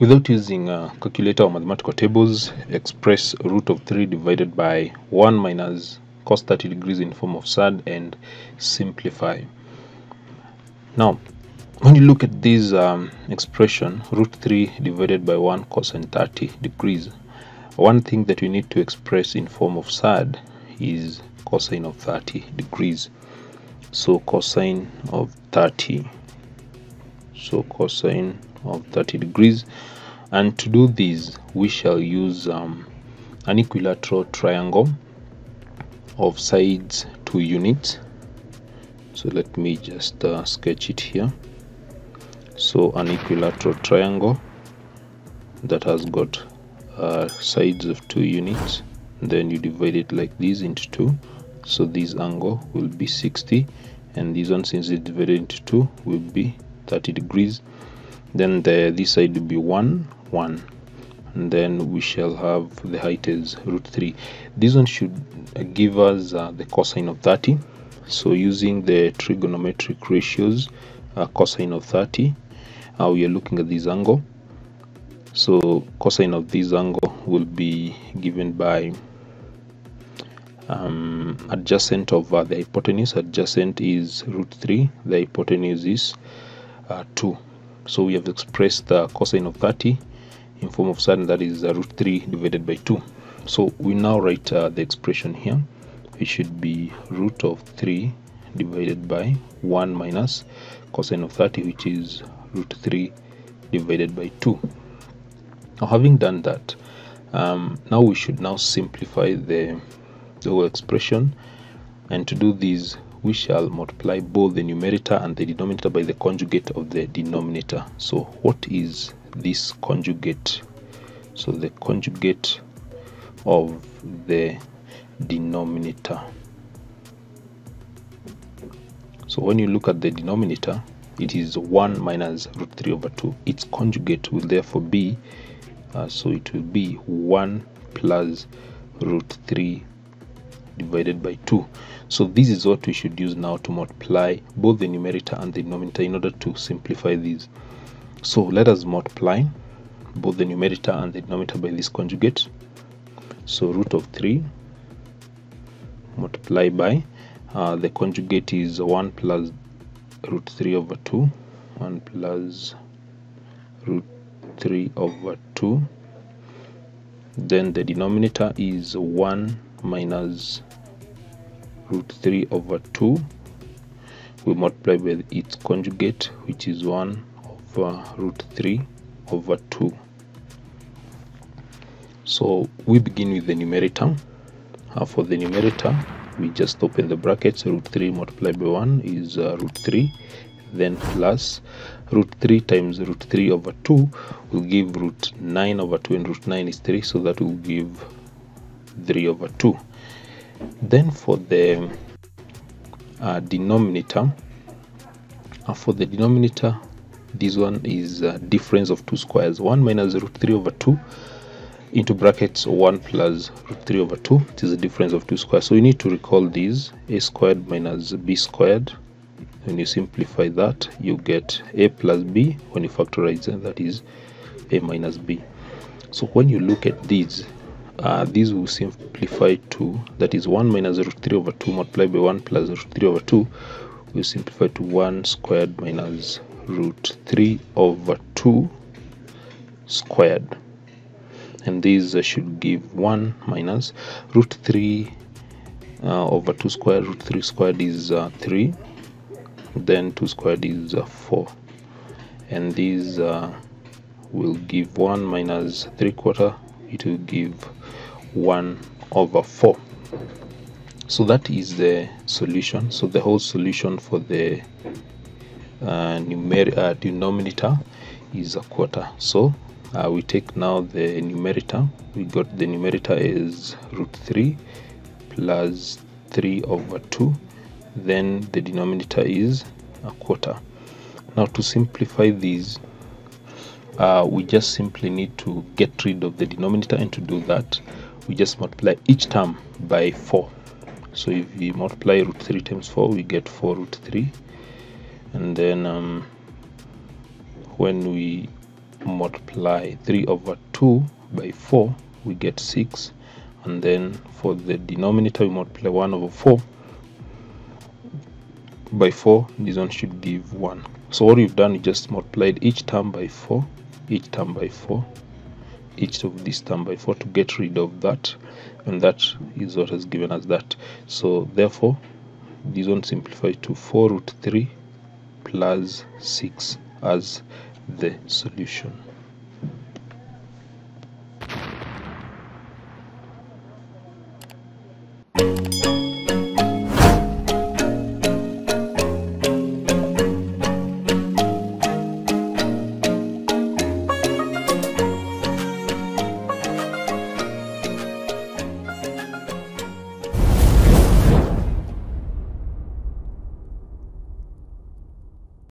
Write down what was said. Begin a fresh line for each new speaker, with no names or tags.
Without using a calculator or mathematical tables, express root of 3 divided by 1 minus cos 30 degrees in form of surd and simplify. Now, when you look at this um, expression, root 3 divided by 1 cosine 30 degrees, one thing that we need to express in form of surd is cosine of 30 degrees. So cosine of 30. So cosine of 30 degrees. And to do this, we shall use um, an equilateral triangle of sides 2 units. So let me just uh, sketch it here. So an equilateral triangle that has got uh, sides of 2 units. Then you divide it like this into 2. So this angle will be 60 and this one since it's divided into 2 will be 30 degrees. Then the, this side will be 1, 1 and then we shall have the height is root 3 this one should give us uh, the cosine of 30 so using the trigonometric ratios uh, cosine of 30 uh, we are looking at this angle. So cosine of this angle will be given by um, adjacent of uh, the hypotenuse. Adjacent is root 3 the hypotenuse is uh, 2 so we have expressed the cosine of 30 in form of sine that is uh, root 3 divided by 2 so we now write uh, the expression here. It should be root of 3 divided by 1 minus cosine of 30 which is root 3 divided by 2 now having done that um, now we should now simplify the, the whole expression and to do this we shall multiply both the numerator and the denominator by the conjugate of the denominator. So what is this conjugate? So the conjugate of the denominator. So when you look at the denominator it is 1 minus root 3 over 2 its conjugate will therefore be uh, so it will be 1 plus root 3 divided by 2 so this is what we should use now to multiply both the numerator and the denominator in order to simplify these. So let us multiply both the numerator and the denominator by this conjugate. So root of 3 multiply by uh, the conjugate is 1 plus root 3 over 2 1 plus root 3 over 2 then the denominator is 1 minus root 3 over 2 we multiply with its conjugate which is 1 over root 3 over 2 so we begin with the numerator. Uh, for the numerator we just open the brackets. Root 3 multiplied by 1 is uh, root 3 then plus root 3 times root 3 over 2 will give root 9 over 2 and root 9 is 3 so that will give 3 over 2 then for the uh, denominator uh, for the denominator this one is a difference of two squares. 1 minus root 3 over 2 into brackets 1 plus root 3 over 2 it is a difference of two squares. So you need to recall these a squared minus b squared. When you simplify that you get a plus b. When you factorize that is a minus b. So when you look at these uh, these will simplify to that is 1 minus root 3 over 2 multiplied by 1 plus root 3 over 2 will simplify to 1 squared minus root 3 over 2 squared. And these uh, should give 1 minus root 3 uh, over 2 squared. Root 3 squared is uh, 3 then 2 squared is uh, 4 and these uh, will give 1 minus 3 quarter. It will give 1 over 4 so that is the solution. So the whole solution for the uh, uh, denominator is a quarter. So uh, we take now the numerator. We got the numerator is root 3 plus 3 over 2 then the denominator is a quarter. Now to simplify these uh, we just simply need to get rid of the denominator and to do that we just multiply each term by 4 so if we multiply root 3 times 4 we get 4 root 3 and then um, when we multiply 3 over 2 by 4 we get 6 and then for the denominator we multiply 1 over 4 by 4 this one should give 1 so what we've done we just multiplied each term by 4 each term by 4 each of this term by 4 to get rid of that and that is what has given us that. So therefore this one simplifies to 4 root 3 plus 6 as the solution